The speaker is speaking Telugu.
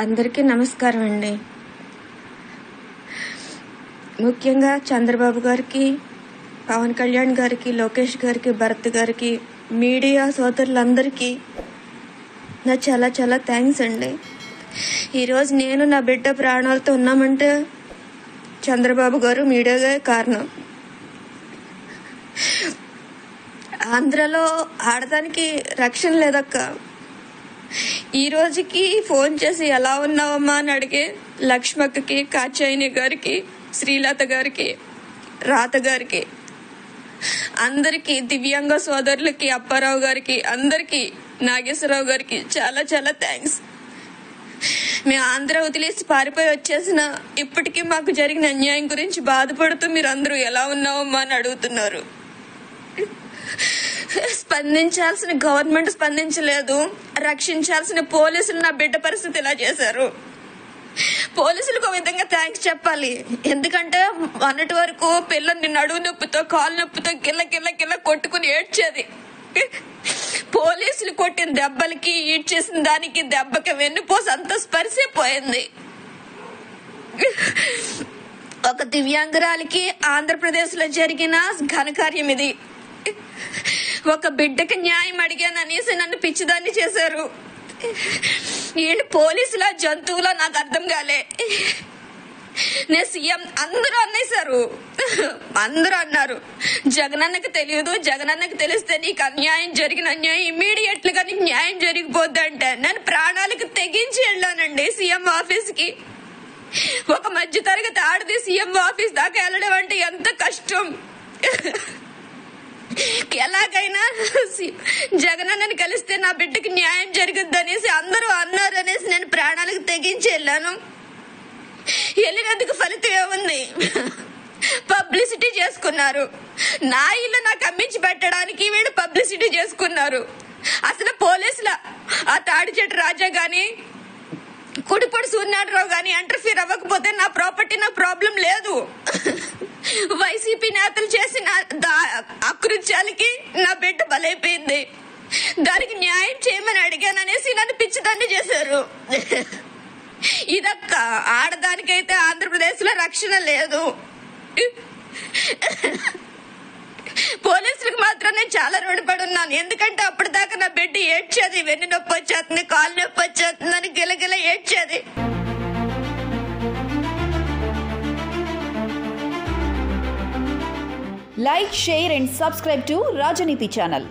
అందరికీ నమస్కారం అండి. ముఖ్యంగా చంద్రబాబు గారికి పవన్ కళ్యాణ్ గారికి లోకేష్ గారికి భరత్ గారికి మీడియా సోదరులందరికీ నా చాలా చాలా థ్యాంక్స్ అండి. ఈరోజు నేను నా బిడ్డ ప్రాణాలతో ఉన్నామంటే చంద్రబాబు గారు మీడియాగా కారణం. ఆంధ్రలో ఆడదానికి రక్షణ లేదక్క. ఈ రోజుకి ఫోన్ చేసి ఎలా ఉన్నావమ్మా? అని అడిగే లక్ష్మక్కకి కాచాయిని గారికి శ్రీలత గారికి రాత గారికి అందరికి దివ్యాంగ సోదరులకి అప్పారావు గారికి అందరికి నాగేశ్వరరావు గారికి చాలా చాలా థ్యాంక్స్ మేము ఆంధ్ర వదిలేసి పారిపోయి వచ్చేసిన ఇప్పటికీ మాకు జరిగిన అన్యాయం గురించి బాధపడుతూ మీరు అందరూ ఎలా ఉన్నావమ్మా అని అడుగుతున్నారు. స్పందించాల్సిన గవర్నమెంట్ స్పందించలేదు. రక్షించాల్సిన పోలీసులు నా బిడ్డ పరిస్థితి ఇలా చేశారు. పోలీసులకు ఒక విధంగా థ్యాంక్స్ చెప్పాలి. ఎందుకంటే మొన్నటి వరకు పిల్లల్ని నడువు నొప్పితో కాలు నొప్పితో గిల్ల గిల్ల గిల్ల కొట్టుకుని ఏడ్చేది. పోలీసులు కొట్టిన దెబ్బలకి ఈడ్చేసిన దానికి దెబ్బకి వెన్నుపోసి అంత స్పరిసిపోయింది ఒక దివ్యాంగురాలికి ఆంధ్రప్రదేశ్లో జరిగిన ఘనకార్యం ఇది. ఒక బిడ్డకి న్యాయం అడిగాను అనేసి నన్ను పిచ్చిదాన్ని చేశారు. ఏంటి పోలీసుల జంతువులో నాకు అర్థం కాలే. నేను సీఎం అందరూ అన్నేశారు. అందరూ అన్నారు. జగనన్నకు తెలియదు జగనన్నకు తెలిస్తే నీకు అన్యాయం జరిగిన అన్యాయం ఇమీడియట్గా నీకు న్యాయం జరిగిపోద్ది అంటే నేను ప్రాణాలకు తెగించి వెళ్ళానండి సీఎం ఆఫీస్కి ఒక మధ్య తరగతి ఆడితే సీఎం ఆఫీస్ దాకా వెళ్ళడం అంటే ఎంత కష్టం. ఎలాగైనా జగనన్నని కలిస్తే నా బిడ్డకి న్యాయం జరుగుద్ది అనేసి అందరూ అన్నారు అనేసి నేను ప్రాణాలకు తెగించి వెళ్ళాను. వెళ్ళినందుకు ఫలితం ఏముంది? పబ్లిసిటీ చేసుకున్నారు. నా ఇల్లు నాకు అమ్మించి పెట్టడానికి వీళ్ళు పబ్లిసిటీ చేసుకున్నారు. అసలు పోలీసుల ఆ తాడి చెట్టు రాజా కానీ కుడిపొడి సూర్యనారాయణరావు గాని ఇంటర్ఫీర్ అవ్వకపోతే నా ప్రాపర్టీ నా ప్రాబ్లం లేదు. వైసీపీ నేతలు చేసిన అకృత్యాలకి నా బిడ్డ బలైపోయింది. దానికి న్యాయం చేయమని అడిగాననేసి నన్ను పిచ్చిదాన్ని చేశారు. ఇదక్క ఆడదానికైతే ఆంధ్రప్రదేశ్లో రక్షణ లేదు. పోలీసులకు మాత్రం నేను చాలా రుణపడి ఉన్నాను ఎందుకంటే అప్పటిదాకా నా బిడ్డ ఏడ్చేది వెన్ను నొప్పి వచ్చేస్తుంది కాలు నొప్పి వచ్చేస్తుంది అని గిలగిల ఏడ్చేది. Like share and subscribe to Rajneeti channel